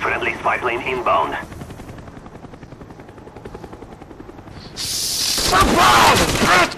Friendly spy plane inbound. Above!